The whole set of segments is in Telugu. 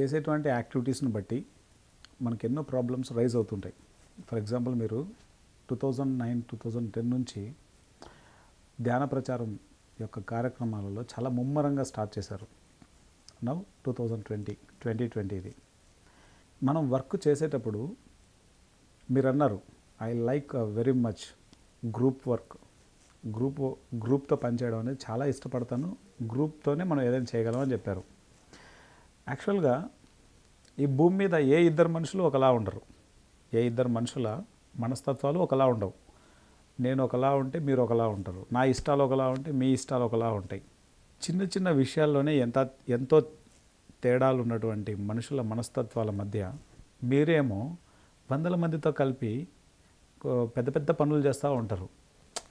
చేసేటువంటి యాక్టివిటీస్ని బట్టి మనకి ఎన్నో ప్రాబ్లమ్స్ రైజ్ అవుతుంటాయి. ఫర్ ఎగ్జాంపుల్ మీరు two thousand nine two thousand ten నుంచి ధ్యాన ప్రచారం యొక్క కార్యక్రమాలలో చాలా ముమ్మరంగా స్టార్ట్ చేశారు. Now two thousand twenty twenty ట్వంటీది. మనం వర్క్ చేసేటప్పుడు మీరు అన్నారు I like very much group work. Group గ్రూప్తో పనిచేయడం అనేది చాలా ఇష్టపడతాను. గ్రూప్తోనే మనం ఏదైనా చేయగలం అని చెప్పారు. యాక్చువల్గా ఈ భూమి మీద ఏ ఇద్దరు మనుషులు ఒకలా ఉండరు. ఏ ఇద్దరు మనుషుల మనస్తత్వాలు ఒకలా ఉండవు. నేను ఒకలా ఉంటే మీరు ఒకలా ఉంటారు. నా ఇష్టాలు ఒకలా ఉంటే మీ ఇష్టాలు ఒకలా ఉంటాయి. చిన్న చిన్న విషయాల్లోనే ఎంత ఎంతో తేడాలు ఉన్నటువంటి మనుషుల మనస్తత్వాల మధ్య మీరేమో వందల మందితో కలిపి పెద్ద పెద్ద పనులు చేస్తూ ఉంటారు.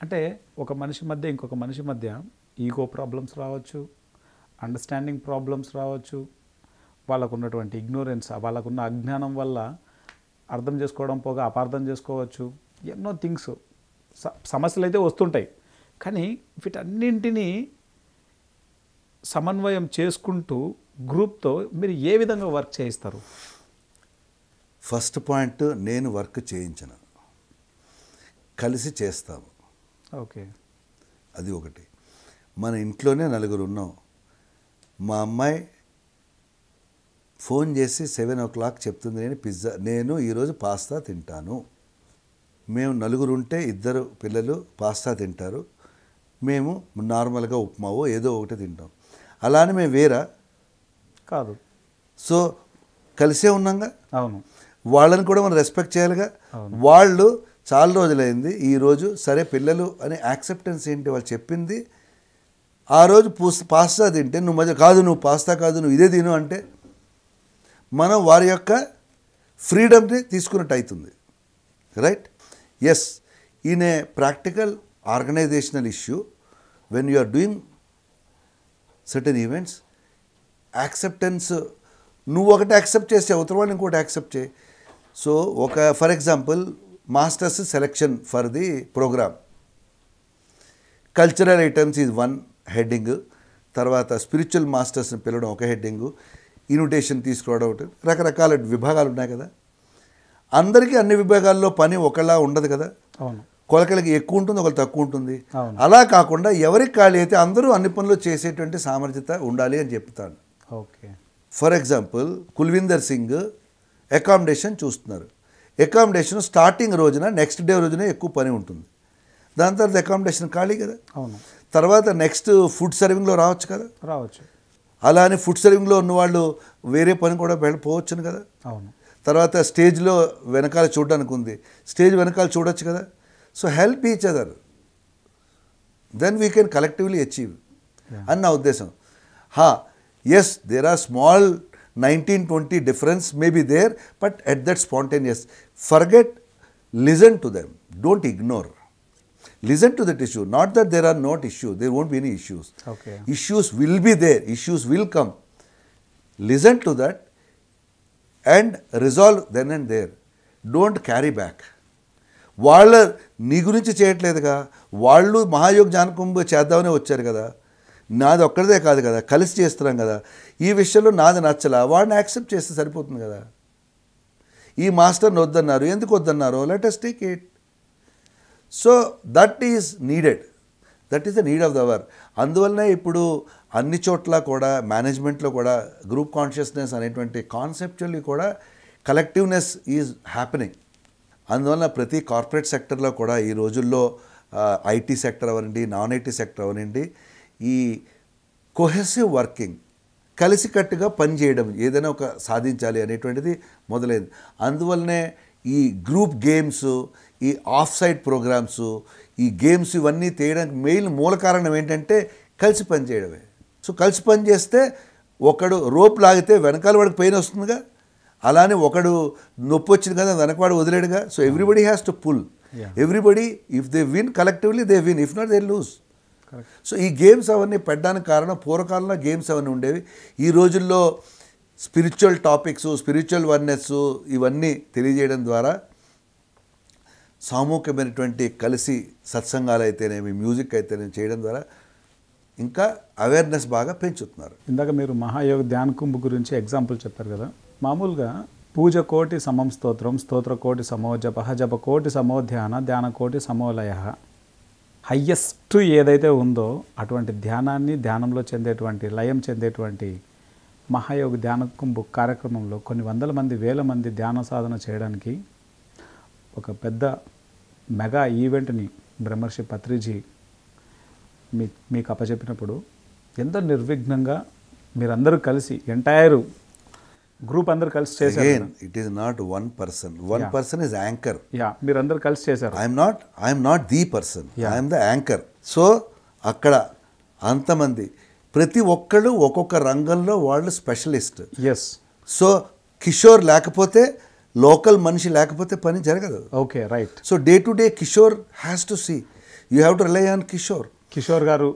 అంటే ఒక మనిషి మధ్య ఇంకొక మనిషి మధ్య ఈగో ప్రాబ్లమ్స్ రావచ్చు అండర్స్టాండింగ్ ప్రాబ్లమ్స్ రావచ్చు వాళ్ళకు ఉన్నటువంటి ఇగ్నోరెన్స్ వాళ్ళకున్న అజ్ఞానం వల్ల అర్థం చేసుకోవడం పోగా అపార్థం చేసుకోవచ్చు ఎన్నో థింగ్స్ సమస్యలు అయితే వస్తుంటాయి. కానీ వీటన్నింటినీ సమన్వయం చేసుకుంటూ గ్రూప్తో మీరు ఏ విధంగా వర్క్ చేయిస్తారు? ఫస్ట్ పాయింట్ నేను వర్క్ చేయించను. కలిసి చేస్తాము. ఓకే. అది ఒకటి. మన ఇంట్లోనే నలుగురు ఉన్నాం. మా అమ్మాయి ఫోన్ చేసి సెవెన్ ఓ క్లాక్ చెప్తుంది నేను పిజ్జా నేను ఈరోజు పాస్తా తింటాను. మేము నలుగురు ఉంటే ఇద్దరు పిల్లలు పాస్తా తింటారు. మేము నార్మల్గా ఉప్మావో ఏదో ఒకటి తింటాం. అలానే మేము వేరా? కాదు. సో కలిసే ఉన్నాగా? అవును. వాళ్ళని కూడా మనం రెస్పెక్ట్ చేయాలిగా. వాళ్ళు చాలా రోజులైంది ఈరోజు సరే పిల్లలు అనే యాక్సెప్టెన్స్ ఏంటి వాళ్ళు చెప్పింది? ఆ రోజు పూస్ పాస్తా తింటే నువ్వు మధ్య కాదు నువ్వు పాస్తా కాదు నువ్వు ఇదే తిను అంటే మనం వారి యొక్క ఫ్రీడమ్ని తీసుకున్నట్టు అవుతుంది right yes in a practical organisational issue when you are doing certain events acceptance నువ్వు ఒకటి యాక్సెప్ట్ చేస్తే అవతల ఇంకోటి యాక్సెప్ట్ చేయి. సో ఒక for example masters selection for the programme cultural items is one heading తర్వాత స్పిరిచువల్ మాస్టర్స్ని పిలవడం ఒక హెడ్డింగ్ ఇన్విటేషన్ తీసుకురావడం ఒకటి. రకరకాల విభాగాలు ఉన్నాయి కదా. అందరికీ అన్ని విభాగాల్లో పని ఒకలా ఉండదు కదా. అవును. కొలకలకి ఎక్కువ ఉంటుంది ఒకరు తక్కువ ఉంటుంది. అలా కాకుండా ఎవరికి ఖాళీ అయితే అందరూ అన్ని పనులు చేసేటువంటి సామర్థ్యత ఉండాలి అని చెప్తాను. Okay. For example Kulvinder Singh accommodation చూస్తున్నారు. అకామిడేషన్ స్టార్టింగ్ రోజున నెక్స్ట్ డే రోజున ఎక్కువ పని ఉంటుంది. దాని తర్వాత అకామిడేషన్ ఖాళీ కదా. అవును. తర్వాత నెక్స్ట్ ఫుడ్ సర్వింగ్లో రావచ్చు కదా. రావచ్చు. అలానే ఫుడ్ సర్వింగ్లో ఉన్నవాళ్ళు వేరే పని కూడా వెళ్ళిపోవచ్చును కదా. అవును. తర్వాత స్టేజ్లో వెనకాల చూడడానికి ఉంది. స్టేజ్ వెనకాల చూడొచ్చు కదా. So help each other. Then we can collectively achieve. అని నా ఉద్దేశం. హా yes there are small nineteen twenty difference may be there but at that spontaneous forget listen to them don't ignore listen to that issue not that there are not issue there won't be any issues Okay. issues will be there. Issues will come. Listen to that and resolve then and there. Don't carry back. వాళ్ళ నీ గురించి చేయట్లేదుగా. వాళ్ళు మహాయోగ జ్ఞానకుంభ చేద్దామని వచ్చారు కదా. నాది ఒక్కడిదే కాదు కదా. కలిసి చేస్తున్నాం కదా. ఈ విషయంలో నాది నచ్చలా. వాడిని యాక్సెప్ట్ చేస్తే సరిపోతుంది కదా. ఈ మాస్టర్ని వద్దన్నారు. ఎందుకు వద్దన్నారు? Let us take it so that is needed. That is the need of the hour. అందువల్లనే ఇప్పుడు అన్ని చోట్ల కూడా మేనేజ్మెంట్లో కూడా గ్రూప్ కాన్షియస్నెస్ అనేటువంటి కాన్సెప్చువల్లీ కూడా కలెక్టివ్నెస్ ఈజ్ హ్యాపెనింగ్. అందువల్ల ప్రతి కార్పొరేట్ సెక్టర్లో కూడా ఈ రోజుల్లో ఐటీ సెక్టర్ అవనండి నాన్ ఐటీ సెక్టర్ అవనండి ఈ కొహెసివ్ వర్కింగ్ కలిసికట్టుగా పనిచేయడం ఏదైనా ఒక సాధించాలి అనేటువంటిది మొదలైంది. అందువల్లనే ఈ గ్రూప్ గేమ్స్ ఈ ఆఫ్ సైడ్ ప్రోగ్రామ్స్ ఈ గేమ్స్ ఇవన్నీ తీయడానికి మెయిన్ మూల కారణం ఏంటంటే కలిసి పనిచేయడమే సో కలిసి పని చేస్తే ఒకడు రోప్ లాగితే వెనకాల వాడికి పెయిన్ వస్తుందిగా. అలానే ఒకడు నొప్పి వచ్చింది కదా వెనకవాడు వదిలేడుగా. So everybody has to pull. Everybody if they win collectively they win if not they lose so ఈ గేమ్స్ అవన్నీ పెట్టడానికి కారణం పూర్వకాలంలో గేమ్స్ అవన్నీ ఉండేవి. ఈ రోజుల్లో స్పిరిచువల్ టాపిక్స్ స్పిరిచువల్ వర్నెస్ ఇవన్నీ తెలియజేయడం ద్వారా సామూహికమైనటువంటి కలిసి సత్సంగాలు అయితేనేమి మ్యూజిక్ అయితేనేమి చేయడం ద్వారా ఇంకా అవేర్నెస్ బాగా పెంచుతున్నారు. ఇందాక మీరు మహాయోగ ధ్యాన కుంభ గురించి ఎగ్జాంపుల్ చెప్పారు కదా. మామూలుగా పూజ కోటి సమం స్తోత్రం స్తోత్ర కోటి సమో జప జప కోటి సమో ధ్యాన ధ్యాన కోటి సమోలయ హయ్యెస్ట్ ఏదైతే ఉందో అటువంటి ధ్యానాన్ని ధ్యానంలో చెందేటువంటి లయం చెందేటువంటి మహాయోగ ధ్యాన కుంభ కార్యక్రమంలో కొన్ని వందల మంది వేల మంది ధ్యాన సాధన చేయడానికి ఒక పెద్ద మెగా ఈవెంట్ని బ్రహ్మర్షి పత్రిజీ మీ మీకు అప్పచెప్పినప్పుడు ఎంతో నిర్విఘ్నంగా మీరందరూ కలిసి ఎంటైర్ గ్రూప్ అందరూ కలిసి చేశారు it is not one person one. Person is anchor yeah మీరందరూ కలిసి చేశారు. I'm not I'm not the person. I'm the anchor so అక్కడ అంతమంది ప్రతి ఒక్కళ్ళు ఒక్కొక్క రంగంలో వాళ్ళు స్పెషలిస్ట్. ఎస్ సో కిషోర్ లేకపోతే లోకల్ మనిషి లేకపోతే పని జరగదు. Okay right so day to day Kishore has to see you have to rely on Kishore. Kishore garu.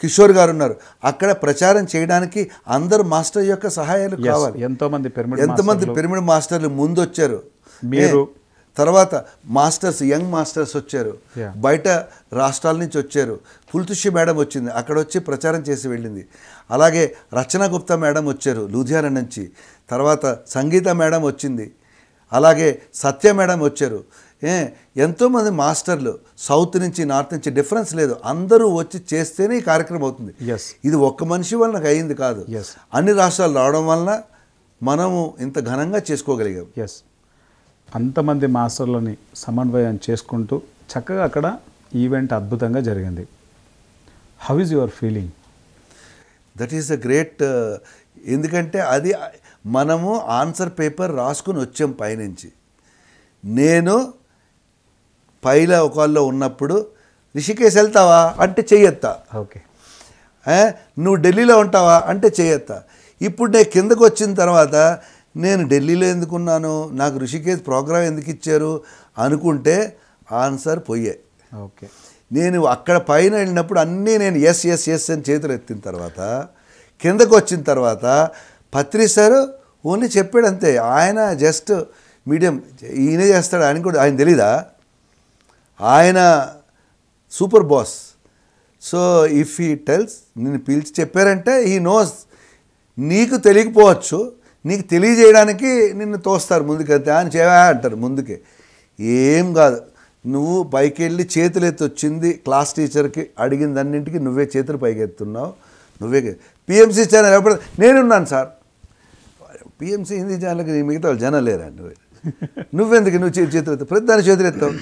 Kishore garu ఉన్నారు. అక్కడ ప్రచారం చేయడానికి అందరు మాస్టర్ యొక్క సహాయాలు కావాలి. ఎంతో మంది పిరమిడ్ ఎంతమంది మాస్టర్లు, పిరమిడ్ మాస్టర్లు ముందు వచ్చారు మీరు. తర్వాత మాస్టర్స్ యంగ్ మాస్టర్స్ వచ్చారు. బయట రాష్ట్రాల నుంచి వచ్చారు. పుల్తుషి మేడం వచ్చింది. అక్కడ వచ్చి ప్రచారం చేసి వెళ్ళింది. అలాగే రచన గుప్తా మేడం వచ్చారు లూధియానా నుంచి. తర్వాత సంగీత మేడం వచ్చింది. అలాగే సత్య మేడం వచ్చారు. ఏ ఎంతోమంది మాస్టర్లు సౌత్ నుంచి నార్త్ నుంచి డిఫరెన్స్ లేదు. అందరూ వచ్చి చేస్తేనే ఈ కార్యక్రమం అవుతుంది. ఇది ఒక్క మనిషి వలన అయింది కాదు. అన్ని రాష్ట్రాలు రావడం వలన మనము ఇంత ఘనంగా చేసుకోగలిగాం. ఎస్ అంతమంది మాస్టర్లని సమన్వయం చేసుకుంటూ చక్కగా అక్కడ ఈవెంట్ అద్భుతంగా జరిగింది. How is your feeling that is a great ఎందుకంటే అది మనము ఆన్సర్ పేపర్ రాసుకుని వచ్చాం పైనుంచి. నేను పైల ఒకళ్ళు ఉన్నప్పుడు రిషికేశ్ వెళ్తావా? అంటే చెయ్యొత్తా. ఓకే? నువ్వు ఢిల్లీలో ఉంటావా? అంటే చేయొత్తా ఇప్పుడు నేను కిందకు వచ్చిన తర్వాత నేను ఢిల్లీలో ఎందుకున్నాను? నాకు ఋషికేశ్ ప్రోగ్రామ్ ఎందుకు ఇచ్చారు? అనుకుంటే ఆన్సర్ పొయ్యే. ఓకే. నేను అక్కడ పైన వెళ్ళినప్పుడు అన్నీ నేను ఎస్ ఎస్ ఎస్ అని చేతులు ఎత్తిన తర్వాత కిందకు వచ్చిన తర్వాత పత్రి సార్ ఓన్లీ చెప్పాడు అంతే. ఆయన జస్ట్ మీడియం ఈయనే చేస్తాడు. ఆయన కూడా ఆయన తెలీదా? ఆయన super boss. So if he tells నేను పిలిచి చెప్పారంటే ఈ నోస్ నీకు తెలియకపోవచ్చు. నీకు తెలియజేయడానికి నిన్ను తోస్తారు ముందుకెళ్తే అని చేయవా అంటారు ముందుకే. ఏం కాదు. నువ్వు పైకి వెళ్ళి చేతులు ఎత్తి వచ్చింది క్లాస్ టీచర్కి అడిగిందన్నింటికి నువ్వే చేతులు పైకి ఎత్తున్నావు నువ్వే పిఎంసీ ఛానల్ ఎప్పుడు నేనున్నాను సార్. పిఎంసీ హిందీ ఛానల్కి మిగతా వాళ్ళు జనం లేరా నువ్వు? నువ్వెందుకు నువ్వు చేతులు ఎత్తావు ప్రతిదాని చేతులు ఎత్తావు.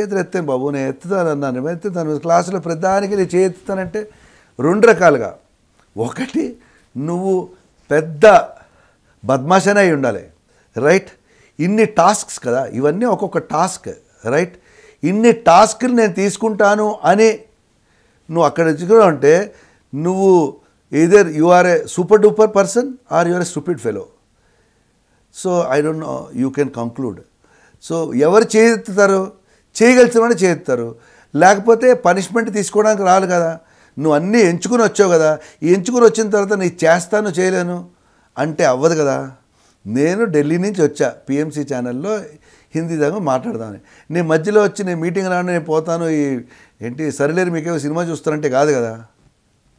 చేతులు ఎత్తాను బాబు నేను ఎత్తుతానన్నాను ఎత్తుతాను. క్లాసులో ప్రతిదానికి నేను చేతి ఎత్తుతానంటే రెండు రకాలుగా. ఒకటి నువ్వు పెద్ద బద్మాషనే అయి ఉండాలి. రైట్? ఇన్ని టాస్క్స్ కదా ఇవన్నీ ఒక్కొక్క టాస్క్. రైట్? ఇన్ని టాస్క్లు నేను తీసుకుంటాను అని నువ్వు అక్కడ ఉంటే నువ్వు either you are a super duper person or you are a stupid fellow so I don't know you can conclude so ఎవరు చేయిస్తారు చేయగలిసిన వాడు చేయిస్తారు లేకపోతే పనిష్మెంట్ తీసుకోవడానికి రాదు కదా. నువ్వు అన్నీ ఎంచుకుని వచ్చావు కదా. ఎంచుకుని వచ్చిన తర్వాత నీ చేస్తాను చేయలేను. అంటే అవ్వదు కదా. నేను ఢిల్లీ నుంచి వచ్చా పిఎంసీ ఛానల్లో హిందీ దాకా మాట్లాడదామని. నేను మధ్యలో వచ్చి నేను మీటింగ్ రాను నేను పోతాను ఈ ఏంటి సరిలేరు మీకేమో సినిమా చూస్తానంటే కాదు కదా.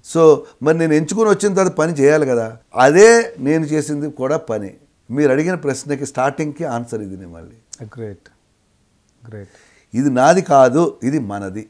సో మరి నేను ఎంచుకుని వచ్చిన తర్వాత పని చేయాలి కదా. అదే నేను చేసింది కూడా పని. మీరు అడిగిన ప్రశ్నకి స్టార్టింగ్కి ఆన్సర్ ఇది నేను మళ్ళీ. గ్రేట్ గ్రేట్ ఇది నాది కాదు ఇది మనది.